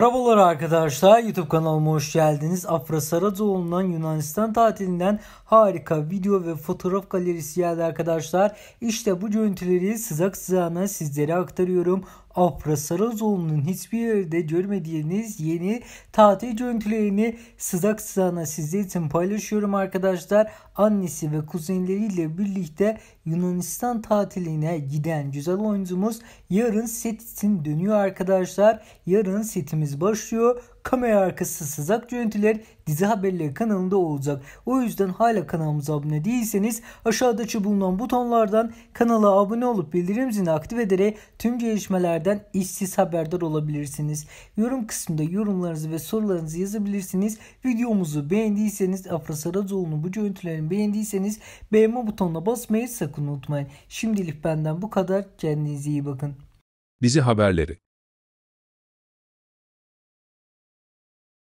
Merhabalar arkadaşlar YouTube kanalıma hoş geldiniz. Afra Saracoğlu'ndan Yunanistan tatilinden harika video ve fotoğraf galerisi geldi arkadaşlar. İşte bu görüntüleri sızak sızağına sizlere aktarıyorum. Afra Saracoğlu'nun hiçbir yerde görmediğiniz yeni tatil görüntülerini sızak sızağına sizler için paylaşıyorum arkadaşlar. Annesi ve kuzenleriyle birlikte Yunanistan tatiline giden güzel oyuncumuz yarın set için dönüyor arkadaşlar. Yarın setimiz başlıyor. Kamera arkası sızak görüntüler dizi haberleri kanalında olacak. O yüzden hala kanalımıza abone değilseniz aşağıdaki bulunan butonlardan kanala abone olup bildirim zilini aktif ederek tüm gelişmelerden işsiz haberdar olabilirsiniz. Yorum kısmında yorumlarınızı ve sorularınızı yazabilirsiniz. Videomuzu beğendiyseniz Afra Saracoğlu'nun bu görüntülerini beğendiyseniz beğenme butonuna basmayı sakın unutmayın. Şimdilik benden bu kadar. Kendinize iyi bakın. Dizi haberleri